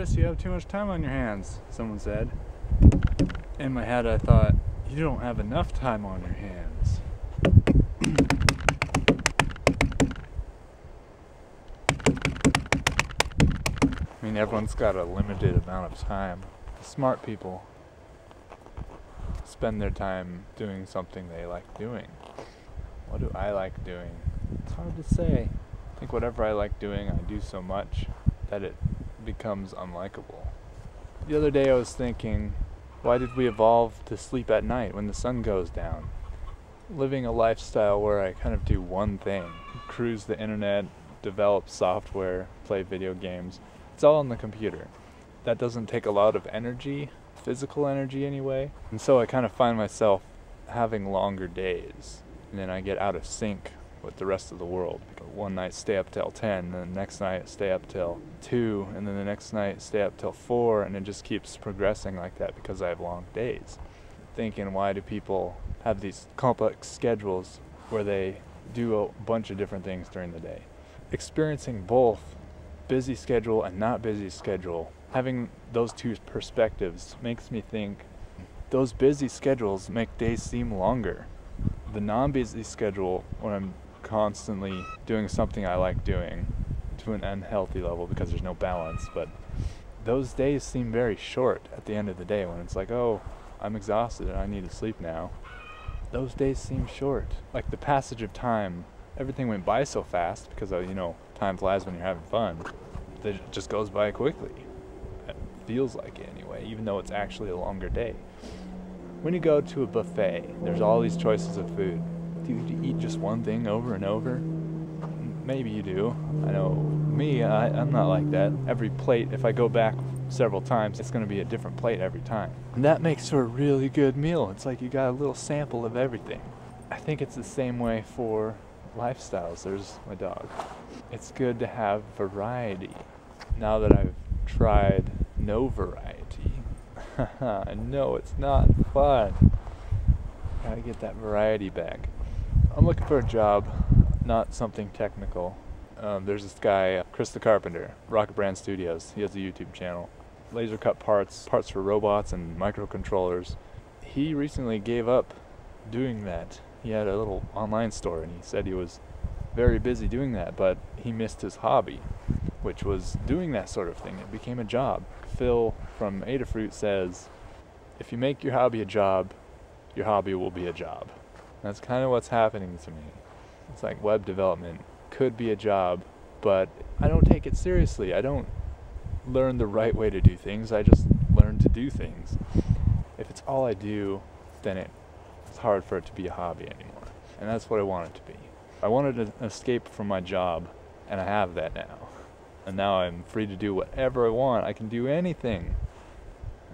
You have too much time on your hands, someone said. In my head, I thought, you don't have enough time on your hands. I mean, everyone's got a limited amount of time. The smart people spend their time doing something they like doing. What do I like doing? It's hard to say. I think whatever I like doing, I do so much that it becomes unlikable. The other day I was thinking, why did we evolve to sleep at night when the sun goes down? Living a lifestyle where I kind of do one thing cruise the internet, develop software, play video games. It's all on the computer. That doesn't take a lot of energy, physical energy anyway. And so I kind of find myself having longer days. And then I get out of sync with the rest of the world. One night stay up till 10, then the next night stay up till 2, and then the next night stay up till 4, and it just keeps progressing like that because I have long days. Thinking, why do people have these complex schedules where they do a bunch of different things during the day? Experiencing both busy schedule and not busy schedule, having those two perspectives makes me think those busy schedules make days seem longer. The non busy schedule, when I'm constantly doing something I like doing to an unhealthy level because there's no balance. But those days seem very short at the end of the day when it's like, oh, I'm exhausted and I need to sleep now. Those days seem short. Like the passage of time, everything went by so fast because, you know, time flies when you're having fun. It just goes by quickly. It feels like it anyway, even though it's actually a longer day. When you go to a buffet, there's all these choices of food do you eat just one thing over and over? Maybe you do. I know me, I, I'm not like that. Every plate, if I go back several times, it's going to be a different plate every time. And that makes for a really good meal. It's like you got a little sample of everything. I think it's the same way for lifestyles. There's my dog. It's good to have variety. Now that I've tried no variety, I know it's not fun. Gotta get that variety back. I'm looking for a job, not something technical. Um, there's this guy, Chris the Carpenter, Rocket Brand Studios. He has a YouTube channel. Laser cut parts, parts for robots and microcontrollers. He recently gave up doing that. He had a little online store and he said he was very busy doing that, but he missed his hobby, which was doing that sort of thing. It became a job. Phil from Adafruit says, if you make your hobby a job, your hobby will be a job. That's kind of what's happening to me. It's like web development could be a job, but I don't take it seriously. I don't learn the right way to do things. I just learn to do things. If it's all I do, then it, it's hard for it to be a hobby anymore. And that's what I want it to be. I wanted to escape from my job, and I have that now. And now I'm free to do whatever I want. I can do anything.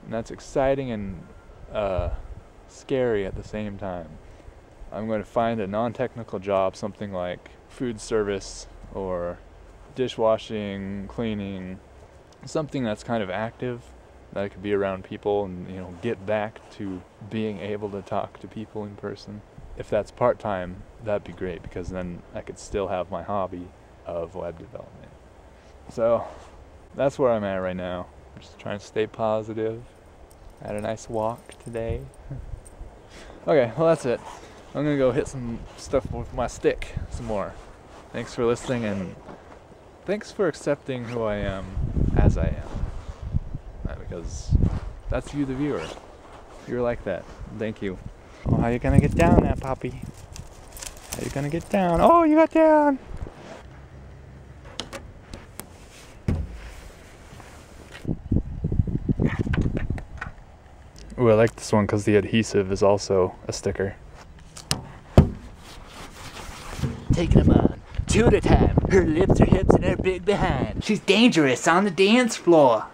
And that's exciting and uh, scary at the same time. I'm going to find a non technical job, something like food service or dishwashing, cleaning, something that's kind of active that I could be around people and you know get back to being able to talk to people in person. If that's part time, that'd be great because then I could still have my hobby of web development. So that's where I'm at right now. I'm just trying to stay positive. I had a nice walk today. okay, well that's it. I'm gonna go hit some stuff with my stick some more. Thanks for listening and thanks for accepting who I am as I am. Uh, because that's you, the viewer. You're like that. Thank you. Oh, how you gonna get down that puppy? How you gonna get down? Oh, you got down! Ooh, I like this one because the adhesive is also a sticker. Taking them on. Two at a time. Her lips, her hips, and her big behind. She's dangerous on the dance floor.